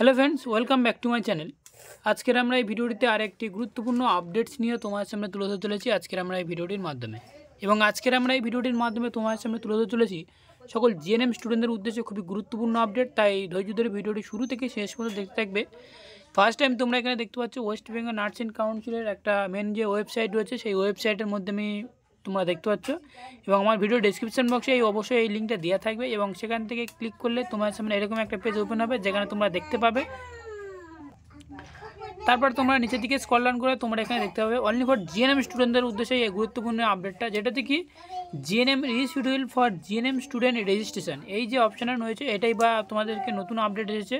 Hello friends welcome back to my channel আজকের আমরা এই ভিডিওটিতে আরেকটি গুরুত্বপূর্ণ আপডেটস নিয়ে তোমার সামনে তুলে ধরতে চলেছি আজকের আমরা এই ভিডিওটির মাধ্যমে। এবং আজকের আমরা এই ভিডিওটির মাধ্যমে তোমার সামনে তুলে ধরতে চলেছি সকল জিএনএম স্টুডেন্টদের উদ্দেশ্যে খুবই গুরুত্বপূর্ণ আপডেট তাই ধৈর্য ধরে ভিডিওটি শুরু থেকে শেষ পর্যন্ত দেখতে থাকবে। ফার্স্ট টাইম তোমরা এখানে দেখতে পাচ্ছ ওয়েস্ট বেঙ্গল নার্সিং কাউন্সিলের একটা মেন যে ওয়েবসাইট রয়েছে, সেই ওয়েবসাইটের মধ্যে আমি তোমরা দেখতে পাচ্ছ। এবং আমার ভিডিও ডিসক্রিপশন বক্সে এই অবশ্যই এই লিঙ্কটা দেওয়া থাকবে এবং সেখান থেকে ক্লিক করলে তোমার সামনে এরকম একটা পেজ ওপেন হবে যেখানে তোমরা দেখতে পাবে। তারপর তোমরা নিচের দিকে স্কল ডাউন করে তোমরা এখানে দেখতে পাবে অনলি ফর জিএনএম স্টুডেন্টদের উদ্দেশ্যে এই গুরুত্বপূর্ণ আপডেটটা যেটাতে কি GNM reschedule for GNM student registration এই যে অপশানটা রয়েছে, এটাই বা তোমাদেরকে নতুন আপডেট এসেছে।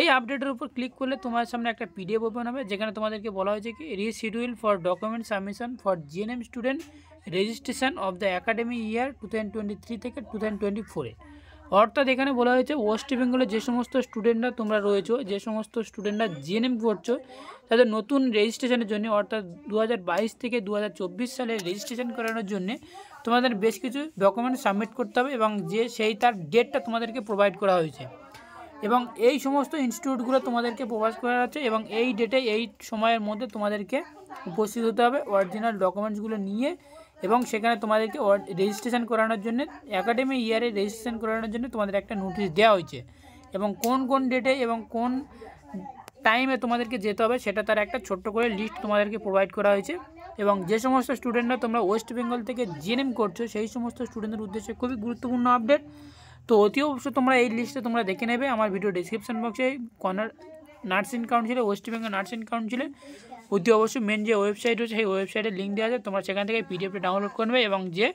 এই আপডেটের উপর ক্লিক করলে তোমার সামনে একটা পিডিএফ ওপেন হবে, যেখানে তোমাদেরকে বলা হয়েছে কি reschedule for document submission for GNM student registration of the academy year two থেকে টু থাউজেন্ড অর্থাৎ এখানে বলা হয়েছে ওয়েস্ট বেঙ্গলের যে সমস্ত স্টুডেন্টরা তোমরা রয়েছো, যে সমস্ত স্টুডেন্টরা জিএনএম করছ, তাদের নতুন রেজিস্ট্রেশনের জন্য, অর্থাৎ দু হাজার বাইশ থেকে দু হাজার চব্বিশ সালে রেজিস্ট্রেশন করানোর জন্য তোমাদের বেশ কিছু ডকুমেন্ট সাবমিট করতে হবে এবং যে, সেই তার ডেটটা তোমাদেরকে প্রোভাইড করা হয়েছে। এবং এই সমস্ত ইনস্টিটিউটগুলো তোমাদেরকে প্রোভাইড করা হচ্ছে এবং এই ডেটে এই সময়ের মধ্যে তোমাদেরকে উপস্থিত হতে হবে অরিজিনাল ডকুমেন্টসগুলো নিয়ে এবং সেখানে তোমাদেরকে রেজিস্ট্রেশন করানোর জন্য একাডেমি ইয়ারে রেজিস্ট্রেশন করানোর জন্য তোমাদের একটা নোটিশ দেওয়া হয়েছে এবং কোন কোন ডেটে এবং কোন টাইমে তোমাদেরকে যেতে হবে সেটা তার একটা ছোট্ট করে লিস্ট তোমাদেরকে প্রোভাইড করা হয়েছে এবং যে সমস্ত স্টুডেন্টরা তোমরা ওয়েস্ট বেঙ্গল থেকে জিএনএম করছ, সেই সমস্ত স্টুডেন্টদের উদ্দেশ্যে খুবই গুরুত্বপূর্ণ আপডেট তো অতি অবশ্যই তোমরা এই লিস্টে তোমরা দেখে নেবে। আমার ভিডিও ডিসক্রিপশন বক্সে কর্নার নার্সিং কাউন্সিলে ওয়েস্ট বেঙ্গল নার্সিং কাউন্সিলে অতি অবশ্যই মেন যে ওয়েবসাইট রয়েছে, সেই ওয়েবসাইটের লিঙ্ক দেওয়া আছে। তোমরা সেখান থেকে পিডিএফটা ডাউনলোড করবে এবং যে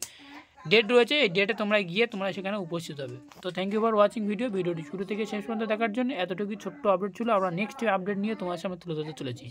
ডেট রয়েছে, এই ডেটে তোমরা গিয়ে তোমরা সেখানে উপস্থিত হবে। তো thank you for watching video ভিডিওটি শুরু থেকে শেষ পর্যন্ত দেখার জন্য এতটুকু ছোট্ট আপডেট ছিল। আমরা নেক্সট আপডেট নিয়ে তোমার সামনে তুলে ধরতে চলেছি।